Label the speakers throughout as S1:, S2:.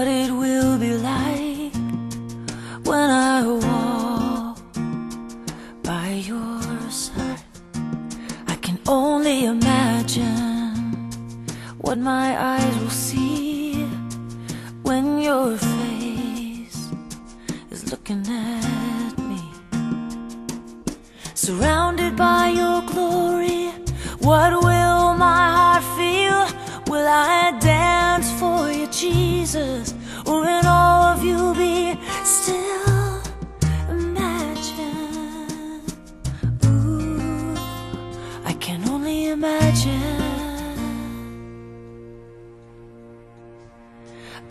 S1: it will be like when I walk by your side. I can only imagine what my eyes will see when your face is looking at me. Surrounded by your glory, what will my heart feel? Will I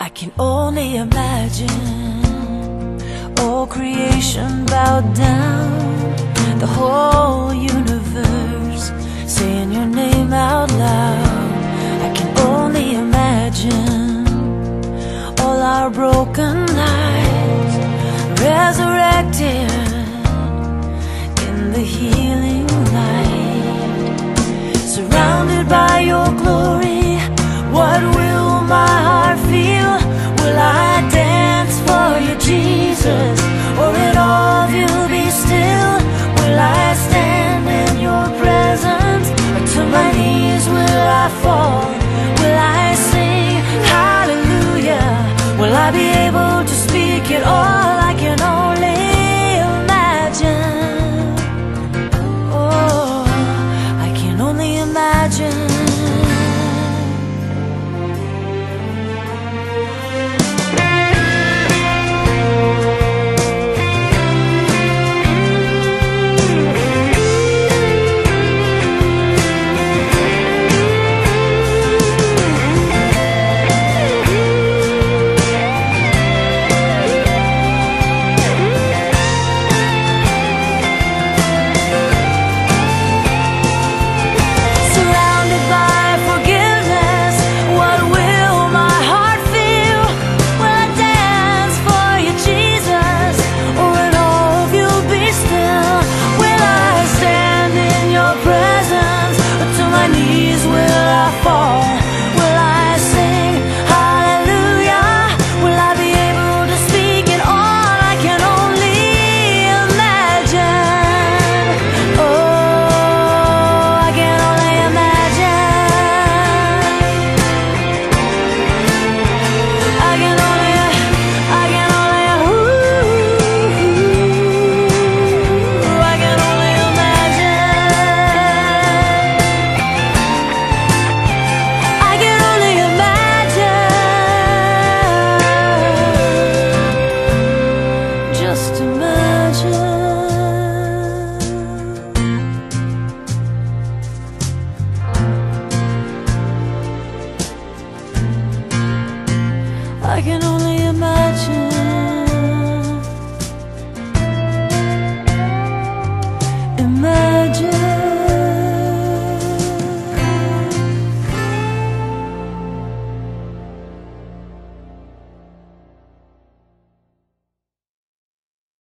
S1: I can only imagine all creation bowed down, the whole universe saying your name out loud. I can only imagine all our broken lives resurrected in the healing light. Surrounded I fall? Will I sing hallelujah? Will I be I can only